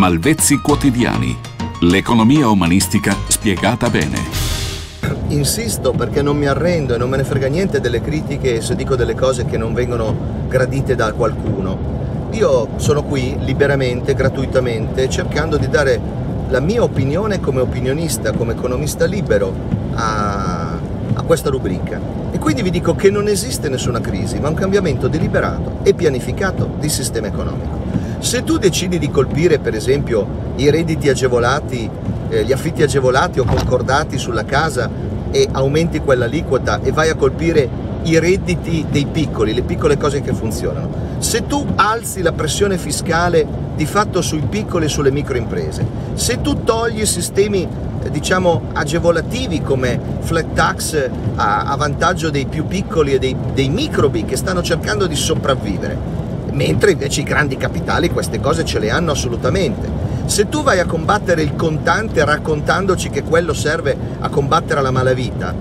Malvezzi quotidiani. L'economia umanistica spiegata bene. Insisto perché non mi arrendo e non me ne frega niente delle critiche se dico delle cose che non vengono gradite da qualcuno. Io sono qui liberamente, gratuitamente, cercando di dare la mia opinione come opinionista, come economista libero a, a questa rubrica. E quindi vi dico che non esiste nessuna crisi, ma un cambiamento deliberato e pianificato di sistema economico. Se tu decidi di colpire per esempio i redditi agevolati, eh, gli affitti agevolati o concordati sulla casa e aumenti quell'aliquota e vai a colpire i redditi dei piccoli, le piccole cose che funzionano, se tu alzi la pressione fiscale di fatto sui piccoli e sulle microimprese, se tu togli sistemi eh, diciamo agevolativi come flat tax a, a vantaggio dei più piccoli e dei, dei microbi che stanno cercando di sopravvivere, mentre invece i grandi capitali queste cose ce le hanno assolutamente. Se tu vai a combattere il contante raccontandoci che quello serve a combattere la malavita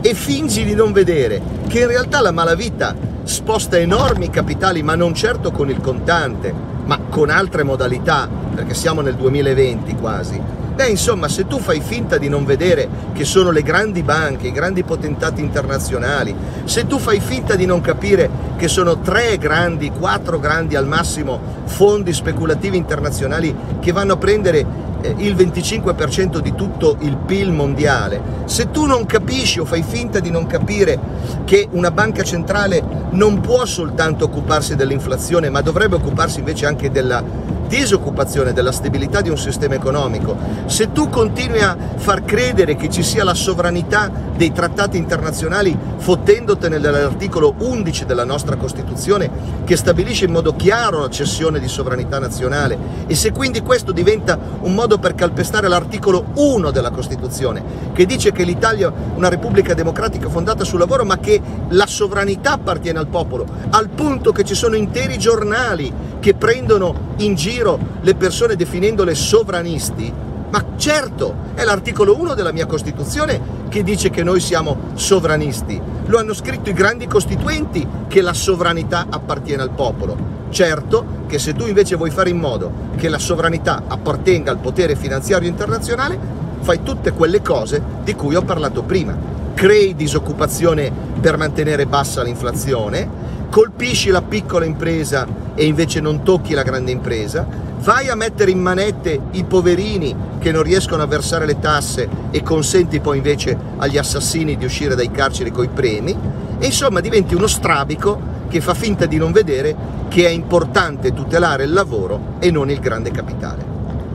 e fingi di non vedere che in realtà la malavita sposta enormi capitali, ma non certo con il contante, ma con altre modalità, perché siamo nel 2020 quasi, Beh, insomma, se tu fai finta di non vedere che sono le grandi banche, i grandi potentati internazionali, se tu fai finta di non capire che sono tre grandi, quattro grandi al massimo fondi speculativi internazionali che vanno a prendere eh, il 25% di tutto il PIL mondiale, se tu non capisci o fai finta di non capire che una banca centrale non può soltanto occuparsi dell'inflazione, ma dovrebbe occuparsi invece anche della disoccupazione, della stabilità di un sistema economico, se tu continui a far credere che ci sia la sovranità dei trattati internazionali fottendotene nell'articolo 11 della nostra Costituzione che stabilisce in modo chiaro la cessione di sovranità nazionale. E se quindi questo diventa un modo per calpestare l'articolo 1 della Costituzione che dice che l'Italia è una repubblica democratica fondata sul lavoro ma che la sovranità appartiene al popolo, al punto che ci sono interi giornali che prendono in giro le persone definendole sovranisti, ma certo è l'articolo 1 della mia Costituzione che dice che noi siamo sovranisti. Lo hanno scritto i grandi costituenti che la sovranità appartiene al popolo. Certo che se tu invece vuoi fare in modo che la sovranità appartenga al potere finanziario internazionale, fai tutte quelle cose di cui ho parlato prima. Crei disoccupazione per mantenere bassa l'inflazione, colpisci la piccola impresa e invece non tocchi la grande impresa, vai a mettere in manette i poverini che non riescono a versare le tasse e consenti poi invece agli assassini di uscire dai carceri coi premi e insomma diventi uno strabico che fa finta di non vedere che è importante tutelare il lavoro e non il grande capitale.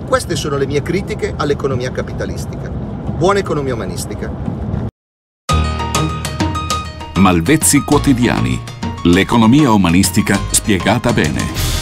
Queste sono le mie critiche all'economia capitalistica. Buona economia umanistica. Malvezzi quotidiani L'economia umanistica spiegata bene.